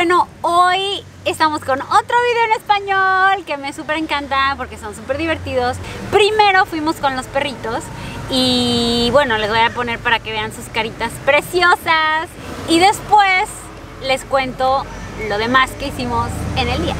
bueno, hoy estamos con otro video en español que me súper encanta porque son súper divertidos. Primero fuimos con los perritos y bueno, les voy a poner para que vean sus caritas preciosas. Y después les cuento lo demás que hicimos en el día.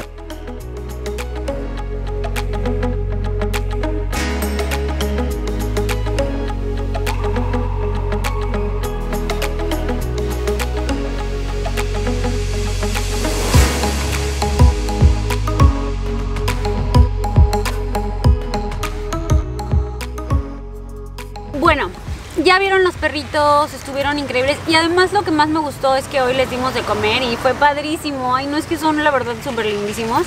Perritos, estuvieron increíbles y además lo que más me gustó es que hoy les dimos de comer y fue padrísimo. Ay, no es que son la verdad súper lindísimos.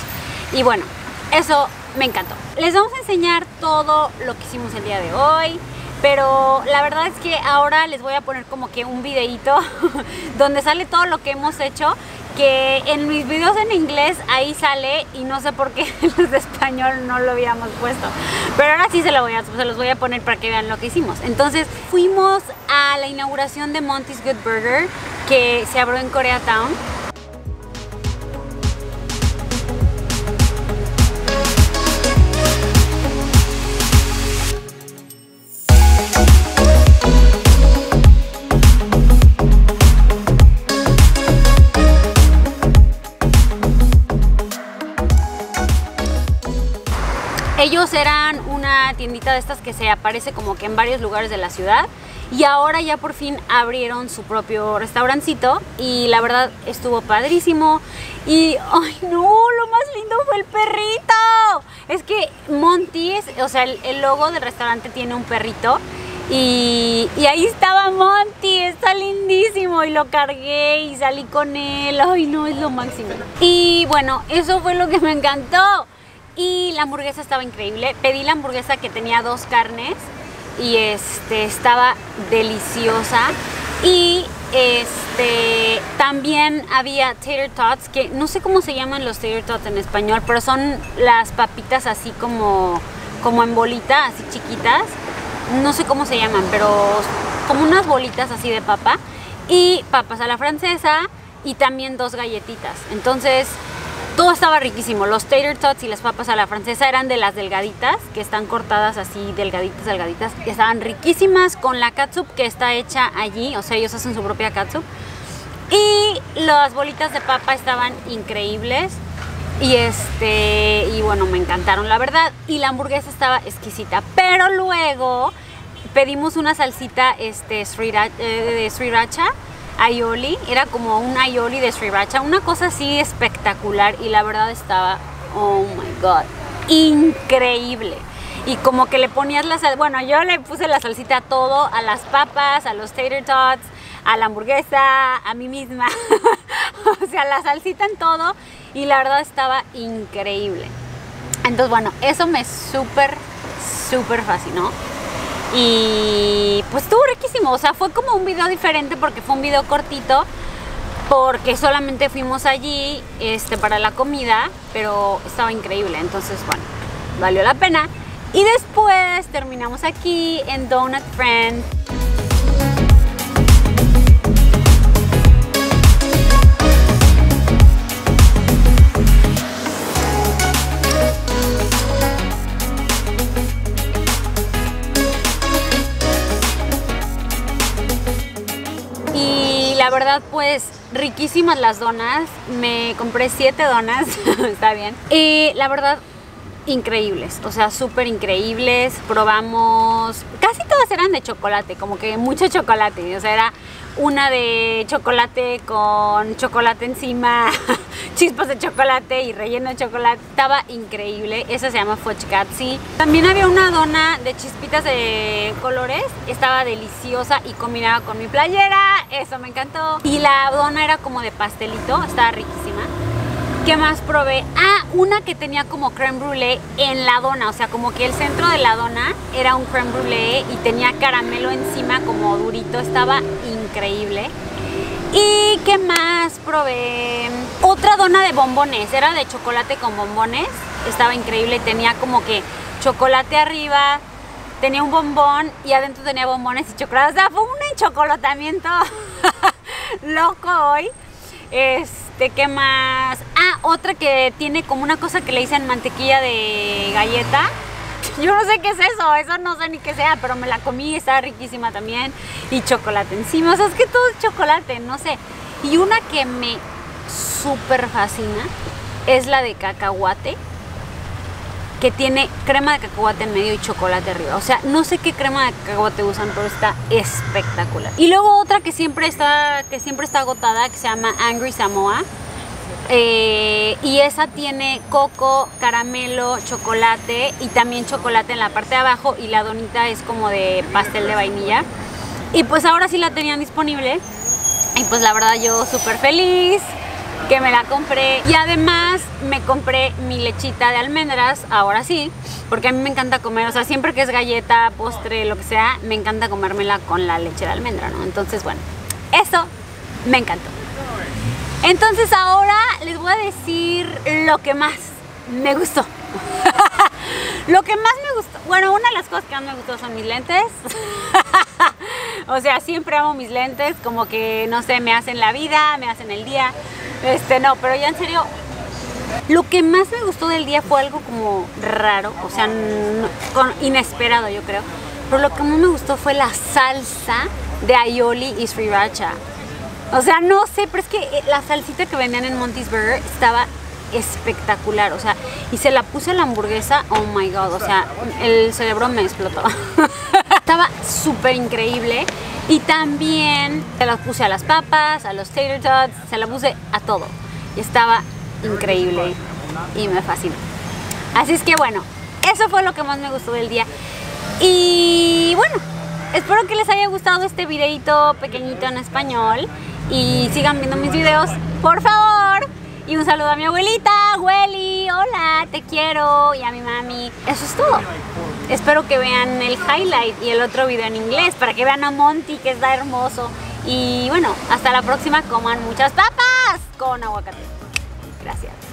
Y bueno, eso me encantó. Les vamos a enseñar todo lo que hicimos el día de hoy. Pero la verdad es que ahora les voy a poner como que un videito donde sale todo lo que hemos hecho que en mis videos en inglés ahí sale y no sé por qué en los de español no lo habíamos puesto. Pero ahora sí se, lo voy a, se los voy a poner para que vean lo que hicimos. Entonces fuimos a la inauguración de Monty's Good Burger que se abrió en Koreatown. Eran una tiendita de estas que se aparece como que en varios lugares de la ciudad y ahora ya por fin abrieron su propio restaurancito y la verdad estuvo padrísimo y ay no, lo más lindo fue el perrito. Es que Monty, o sea, el, el logo del restaurante tiene un perrito y, y, ahí estaba Monty, está lindísimo y lo cargué y salí con él, ay no, es lo máximo. Y bueno, eso fue lo que me encantó y la hamburguesa estaba increíble. Pedí la hamburguesa que tenía dos carnes y este estaba deliciosa y este también había tater tots que no sé cómo se llaman los tater tots en español, pero son las papitas así como como en bolita, así chiquitas. No sé cómo se llaman, pero como unas bolitas así de papa y papas a la francesa y también dos galletitas. Entonces, todo estaba riquísimo. Los tater tots y las papas a la francesa eran de las delgaditas, que están cortadas así, delgaditas, delgaditas. Estaban riquísimas con la catsup que está hecha allí. O sea, ellos hacen su propia catsup. Y las bolitas de papa estaban increíbles. Y este, y bueno, me encantaron, la verdad. Y la hamburguesa estaba exquisita. Pero luego pedimos una salsita este, sriracha, sriracha aioli, era como un aioli de sriracha, una cosa así espectacular y la verdad estaba, oh my god, increíble. Y como que le ponías la sal, bueno, yo le puse la salsita a todo, a las papas, a los tater tots, a la hamburguesa, a mí misma, o sea, la salsita en todo y la verdad estaba increíble. Entonces, bueno, eso me súper, súper fascinó. Y pues estuvo riquísimo, o sea, fue como un video diferente porque fue un video cortito, porque solamente fuimos allí este, para la comida, pero estaba increíble, entonces bueno, valió la pena. Y después terminamos aquí en Donut Friend. Verdad pues riquísimas las donas. Me compré siete donas, está bien. Y la verdad increíbles, o sea, súper increíbles. Probamos, casi todas eran de chocolate, como que mucho chocolate. O sea, era una de chocolate con chocolate encima, chispas de chocolate y relleno de chocolate. Estaba increíble. Esa se llama Fochkatsi. También había una dona de chispitas de colores. Estaba deliciosa y combinaba con mi playera. Eso me encantó. Y la dona era como de pastelito. Estaba riquísima. ¿Qué más probé? Ah, una que tenía como creme brulee en la dona, o sea, como que el centro de la dona era un creme brulee y tenía caramelo encima como durito, estaba increíble. ¿Y qué más probé? Otra dona de bombones, era de chocolate con bombones, estaba increíble, tenía como que chocolate arriba, tenía un bombón y adentro tenía bombones y chocolate, o sea, fue un enchocolotamiento loco hoy. Este Este, ¿qué más? Ah, otra que tiene como una cosa que le dicen mantequilla de galleta. Yo no sé qué es eso, eso no sé ni qué sea, pero me la comí, estaba riquísima también. Y chocolate encima, o sea, es que todo es chocolate, no sé. Y una que me súper fascina es la de cacahuate que tiene crema de cacahuate en medio y chocolate arriba. O sea, no sé qué crema de cacahuate usan, pero está espectacular. Y luego otra que siempre está, que siempre está agotada, que se llama Angry Samoa. Eh, y esa tiene coco, caramelo, chocolate y también chocolate en la parte de abajo y la donita es como de pastel de vainilla. Y pues ahora sí la tenían disponible y pues la verdad yo súper feliz que me la compré y además me compré mi lechita de almendras, ahora sí, porque a mí me encanta comer, o sea, siempre que es galleta, postre, lo que sea, me encanta comérmela con la leche de almendra, ¿no? Entonces, bueno, eso me encantó. Entonces ahora les voy a decir lo que más me gustó. lo que más me gustó, bueno, una de las cosas que más me gustó son mis lentes. o sea, siempre amo mis lentes, como que, no sé, me hacen la vida, me hacen el día. Este, no, pero ya en serio, lo que más me gustó del día fue algo como raro, o sea, inesperado yo creo. Pero lo que más me gustó fue la salsa de aioli y sriracha. O sea, no sé, pero es que eh, la salsita que vendían en Monty's Burger estaba espectacular, o sea, y se la puse a la hamburguesa, oh my god, o sea, el cerebro me explotó. estaba súper increíble. Y también se las puse a las papas, a los tater tots, se la puse a todo. Y estaba increíble y me fascinó. Así es que bueno, eso fue lo que más me gustó del día. Y bueno, espero que les haya gustado este videito pequeñito en español y sigan viendo mis videos, por favor. Y un saludo a mi abuelita, Welly, hola, te quiero, y a mi mami. Eso es todo. Espero que vean el highlight y el otro video en inglés para que vean a Monty, que está hermoso. Y bueno, hasta la próxima, coman muchas papas con aguacate. Gracias.